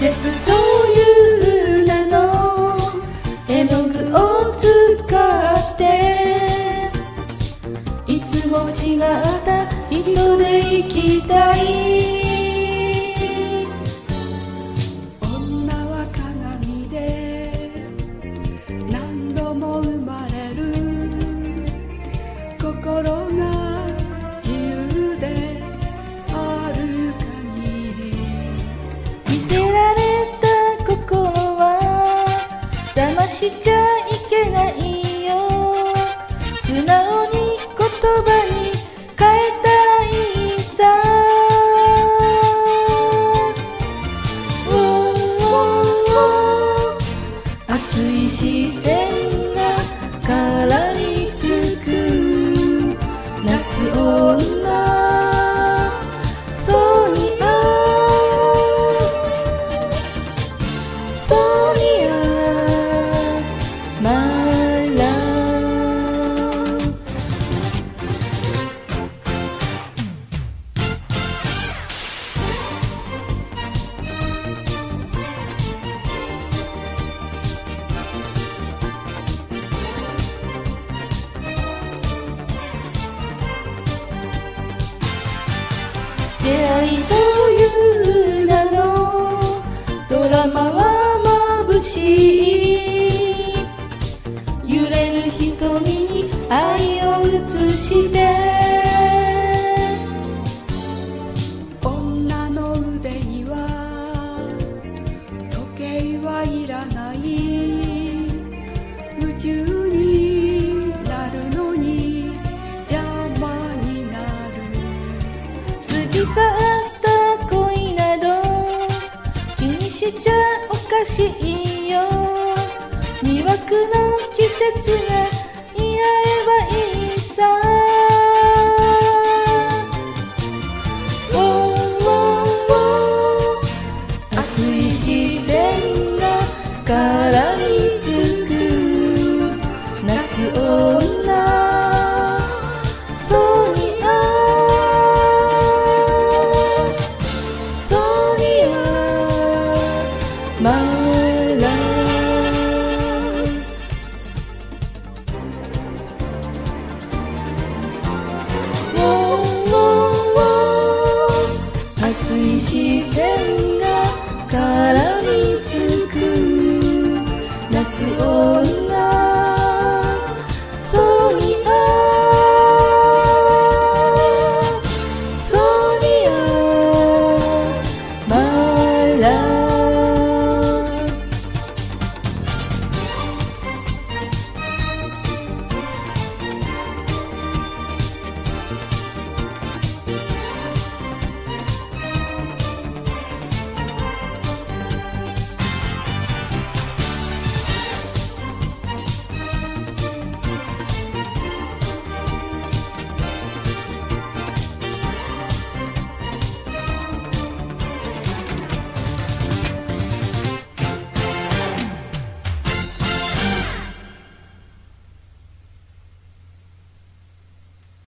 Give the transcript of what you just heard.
節という名の？絵の具を使って。いつも違った人で行きたい。しちゃいけないよ。素直出会いという名のドラマは眩しい。揺れる瞳に愛を映して。女の腕には時計はいらない。夢中になるのに邪魔になる。過ぎ去っしいよ。魅惑の季節が to all.